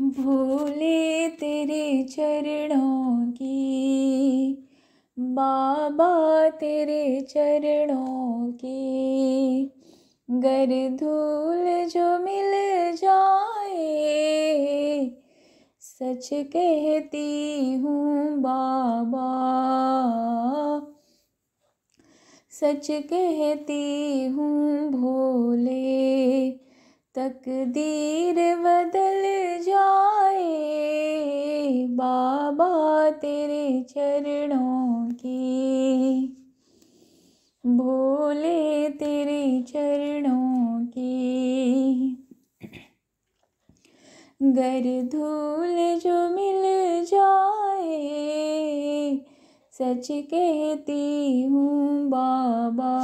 भूले तेरे चरणों की। बाबा तेरे चरणों की। गर धूल जो मिल जाए, सच कहती हूँ बाबा। सच कहती हूँ भोले, तकदीर बदल बाबा तेरे चरणों की। भोले तेरे चरणों की। गर धूल जो मिल जाए, सच कहती हूँ बाबा,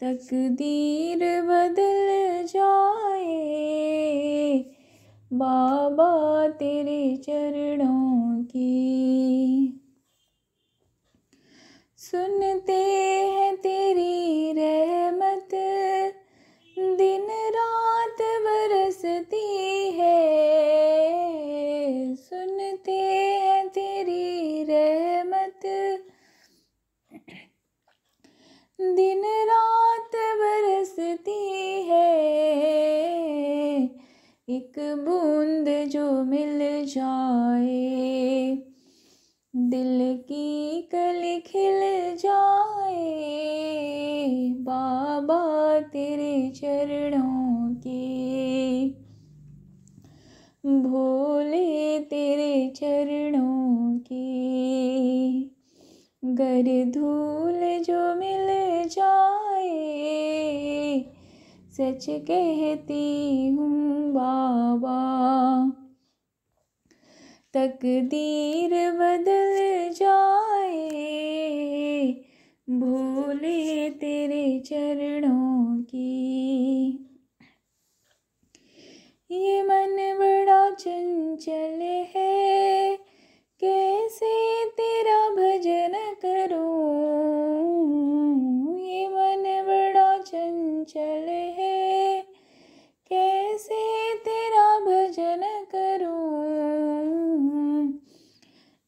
तकदीर बदल जाए। बाबा तेरे चरणों की। सुनते हैं तेरी रहमत, दिन रात बरसती है। सुनते हैं तेरी रहमत, दिन रात बरसती है। एक बूंद की कली खिल जाए, बाबा तेरे चरणों की। भोले तेरे चरणों की। गर धूल जो मिल जाए, सच कहती हूँ बाबा तकदीर बदल जाए भूले तेरे चरणों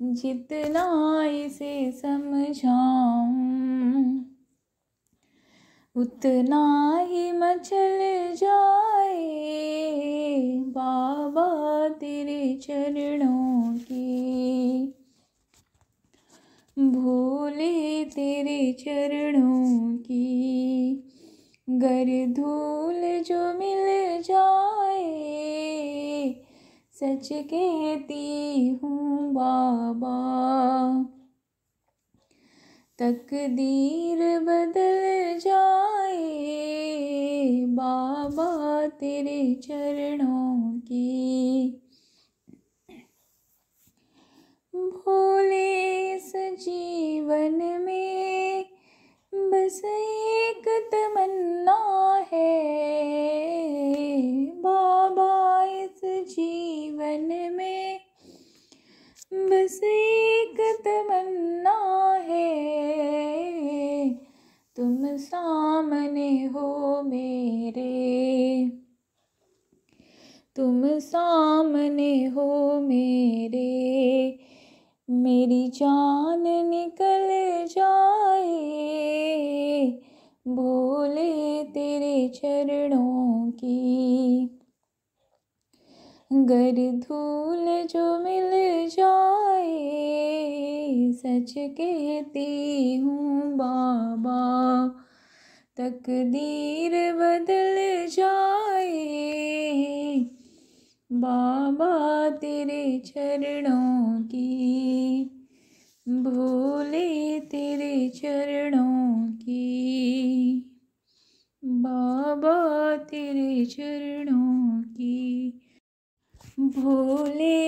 जितना इसे समझाऊं उतना ही मचल जाए बाबा तेरे चरणों की। भूले तेरे चरणों की गर धूल जो मिल जाए सच कहती हूँ बाबा। तकदीर बदल जाए बाबा तेरे चरणों की। भोले इस जीवन में बस बस एक तमन्ना है। तुम सामने हो मेरे। तुम सामने हो मेरे। मेरी जान निकल जाए। भोले तेरे चरणों की। गर धूल जो मिल जाए। सच कहती हूँ, बाबा। तकदीर बदल जाए। बाबा, तेरे चरणों की भोले, तेरे चरणों की बाबा, तेरे चरणों की भोले।